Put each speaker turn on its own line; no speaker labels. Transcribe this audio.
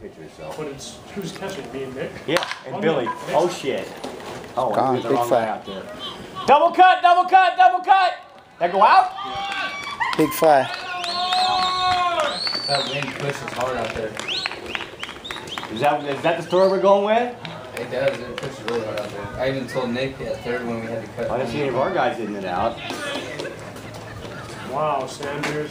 pitcher, so.
But it's who's catching me and Nick.
Yeah, and Billy. Oh shit. Oh,
Gone, big
wrong
fly.
out there. Double cut, double cut, double cut. That go out?
Big fly.
That wind pushes hard out there.
Is that is that the story we're going with?
It does. It pushes really hard out there. I even told Nick that third one we had to cut.
I didn't see any of our guys hitting it out.
Wow, Sanders.